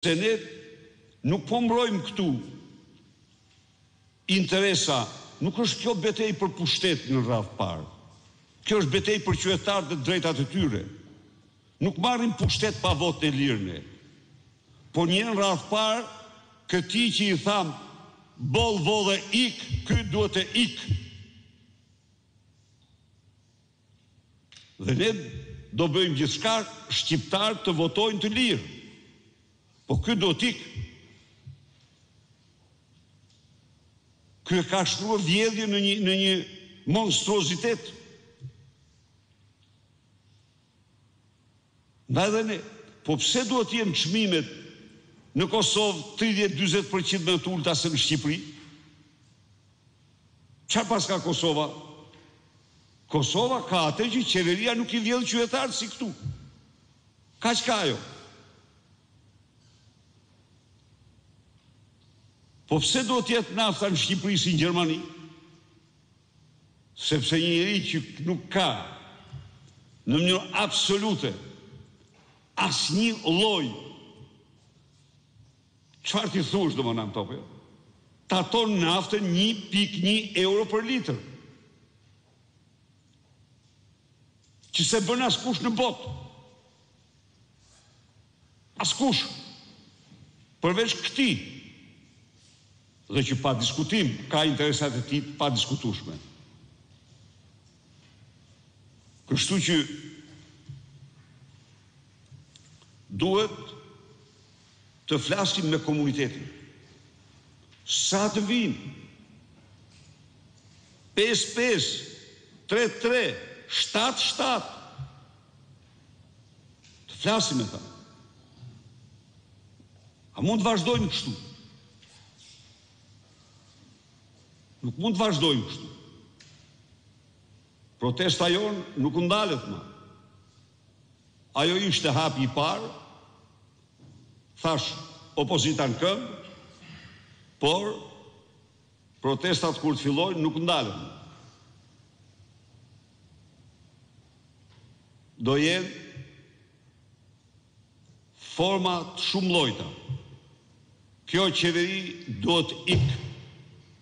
Se ne nuk po mbrojmë këtu interesa, nuk është kjo betejë për pushtet në radhë parë. Kjo është betejë për qytetarët dhe të drejtat e tyre. Nuk marrim pushtet pa votën e lirë ne. Por një në radhë parë këtij që i thamë boll vodhe ik, ky duhet të ikë. Dhe ne do bëjmë gjithçka shqiptarët të votojnë të lirë. Po ky duhet të ikë. Ky e ka shndërruar vjedhjen në një në një monstruozitet. Ndaj edhe ne, po pse duhet të jenë çmimet në Kosovë tridhjetë dyzet për qind më të ulëta se në Shqipëri? Çfarë paska Kosova? Kosova ka atë që qeveria nuk i vjedh qytetarët si këtu. Kaq ka ajo. Po pse duhet të jetë nafta në Shqipëri si në Gjermani? Sepse një njeri që nuk ka në mënyrë absolute asnjë lloj çfarë t'i thuash domethënë, taton naftën 1.1 euro për litër. Që s'e bën askush në botë. Askush, përveç këtij dhe që pa diskutim ka interesat e tij të padiskutueshme. Kështu që duhet të flasim me komunitetin. Sa të vijnë? 5-5, 3-3, 7-7. Të flasim me ta. A mund të vazhdojmë kështu? Nuk mund të vazhdojmë kështu. Protesta jonë nuk ndalet më. Ajo ishte hapi i parë, thash opozita në këmbë, por protestat kur të fillojnë nuk ndalet më. do jenë forma të shumëllojta. Kjo qeveri duhet të ikë.